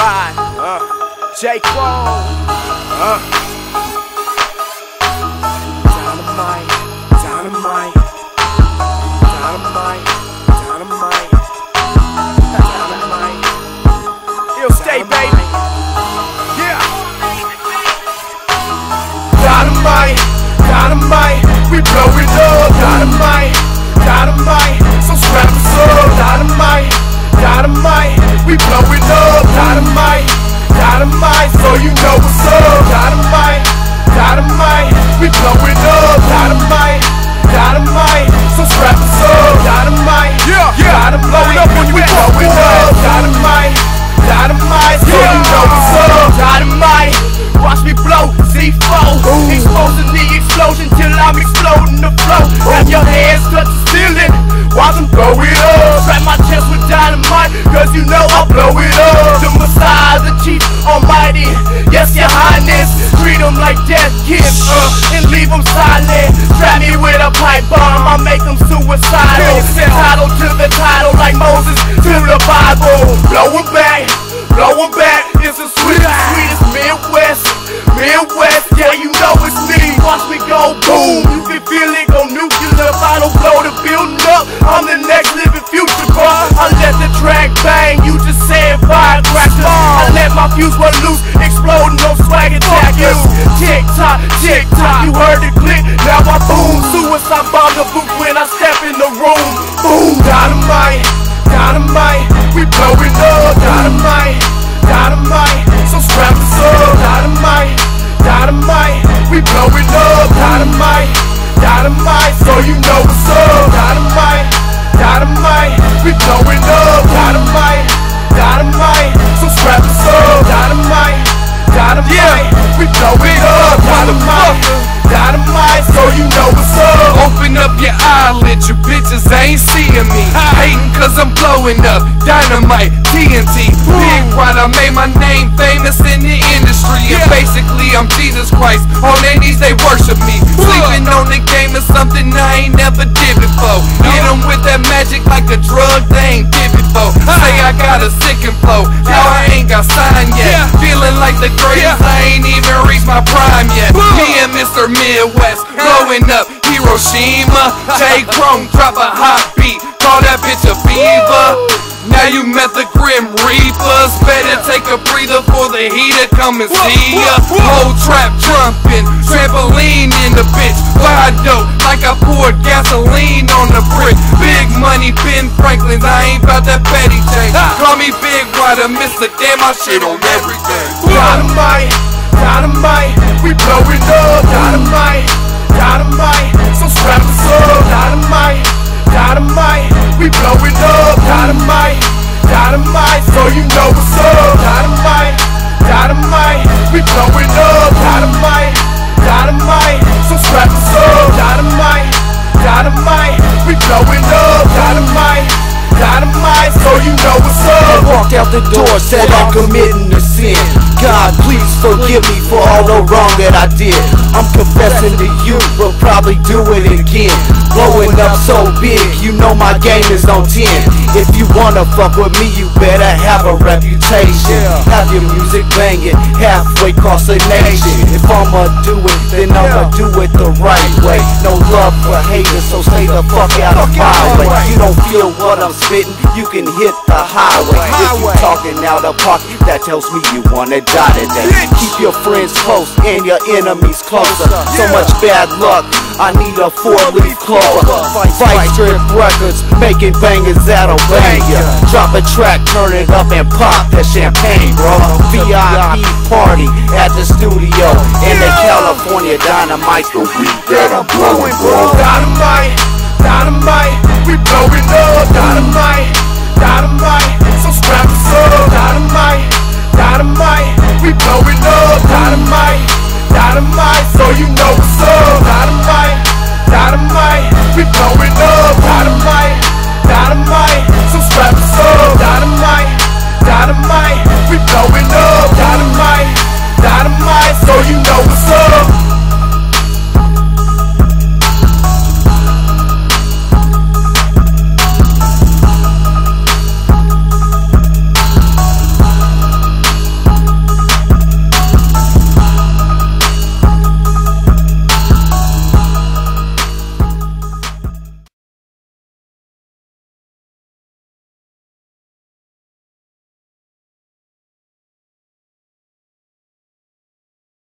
ride. Uh, J. Cole. Uh. Dynamite, dynamite, dynamite, dynamite, dynamite. Ill State, baby. Yeah. Dynamite, dynamite, we blow throw it up. Strap my chest with dynamite, cause you know I'll blow it up. The Messiah, the Chief Almighty, yes, your highness. Treat them like death kids, uh, and leave them silent. Strap me with a pipe bomb, I make them suicidal. Entitled to the title like Moses to the Bible. Blow 'em back, blow 'em back, it's the sweetest, sweetest Midwest. Midwest, yeah, you know it's me. Watch me go boom, Tick tock, you heard it click. Now I boom, suicide bomb the booth when I step in the room. Boom, dynamite, dynamite, we blowing up, dynamite. Cause I'm blowing up. Dynamite, TNT, Big Ride, I made my name famous in the industry. And basically, I'm Jesus Christ. On their knees, they worship me. Sleeping on the game is something I ain't never did before. Hit 'em with that magic like a drug they ain't did before. Say I got a sickin' flow, now I ain't got signed yet. Feeling like the greatest, I ain't even reached my prime yet. Me and Mr. Midwest, blowing up Hiroshima. J. Krone, drop a hot beat, call that bitch a fever. Now you met the Grim Reapers. Better take a breather the heater come and see ya. Whole trap jumping, trampoline in the bitch. Buy dope like I poured gasoline on the brick. Big money, Ben Franklin's. I ain't about that petty change. Call me Big Rider, Mr. Damn, I shit on everything. Dynamite, dynamite, we blowing up. Dynamite, out the door, said I'm committing a sin. God, please forgive me for all the wrong that I did. I'm confessing to you, but probably do it again. Blowing up so big, you know my game is on 10. If you wanna fuck with me, you better have a reputation. Have your music banging halfway across the nation. If I'ma do it, then I'ma do it the right way. No love for haters, so stay the fuck out of my way. You don't feel what I'm spitting, you can hit the highway. If you Talking out of pocket, that tells me you wanna die today. Keep your friends close and your enemies closer. So much bad luck, I need a four-leaf clover. Fight strip Records, making bangers that'll bang banger. Drop a track, turn it up and pop that champagne, bro. VIP party at the studio in the California Dynamite, the week that I'm blowing, bro. Dynamite, dynamite, we blowing up. Dynamite, dynamite. so you know what's up.